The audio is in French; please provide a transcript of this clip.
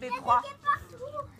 des trois. partout.